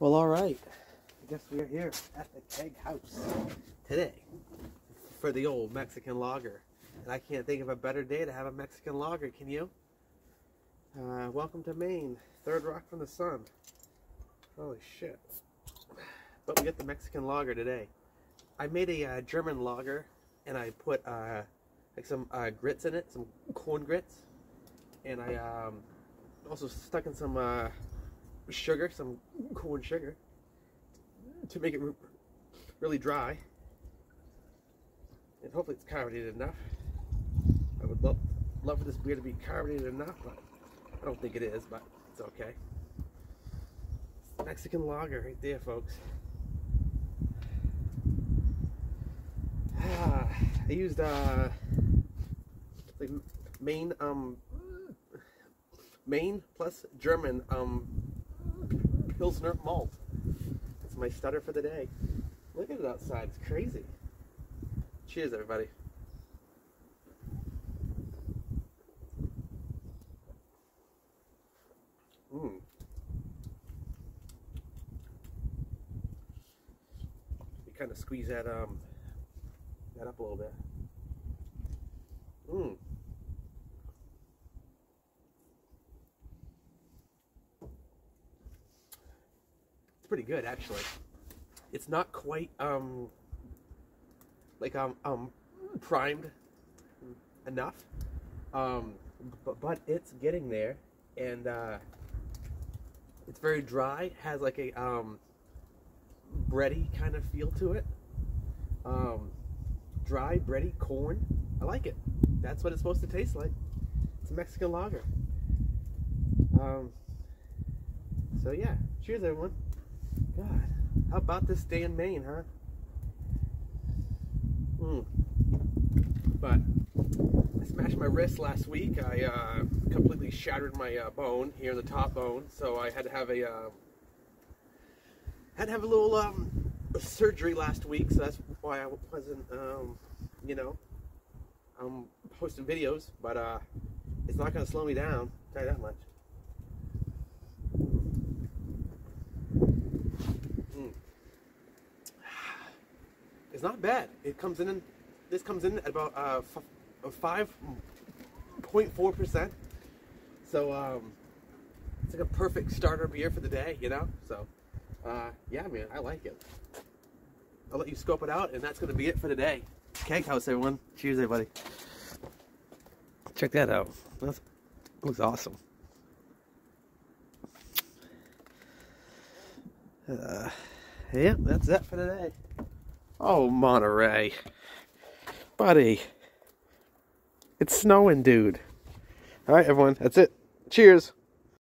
Well, all right. I guess we are here at the Keag Haus today for the old Mexican lager. And I can't think of a better day to have a Mexican lager, can you? Uh, welcome to Maine. Third rock from the sun. Holy shit. But we get the Mexican lager today. I made a uh, German lager and I put uh, like some uh, grits in it, some corn grits. And I um, also stuck in some uh, sugar, some corn sugar, to make it really dry. And hopefully it's carbonated enough. I would love, love for this beer to be carbonated enough, but I don't think it is, but it's okay. Mexican lager right there, folks. Ah, I used uh, like Maine um, Maine plus German um, Pilsner malt. That's my stutter for the day. Look at it outside. It's crazy. Cheers, everybody. Mmm. You kind of squeeze that um that up a little bit. Mmm. Pretty good actually. It's not quite um like um um primed enough, um, but, but it's getting there, and uh, it's very dry. Has like a um bready kind of feel to it. Um, dry bready corn. I like it. That's what it's supposed to taste like. It's a Mexican lager. Um, so yeah, cheers everyone. God, how about this day in Maine, huh? Hmm. But I smashed my wrist last week. I uh, completely shattered my uh, bone here, in the top bone. So I had to have a uh, had to have a little um, surgery last week. So that's why I wasn't, um, you know, I'm posting videos. But uh, it's not going to slow me down. Tell you that much. It's not bad. It comes in, this comes in at about uh, 5.4%. Uh, so um, it's like a perfect starter beer for the day, you know? So uh, yeah, man, I like it. I'll let you scope it out, and that's going to be it for today. day. Keag Haus, everyone. Cheers, everybody. Check that out. That looks awesome. Uh, yeah, that's it for today. Oh, Monterey. Buddy. It's snowing, dude. All right, everyone. That's it. Cheers.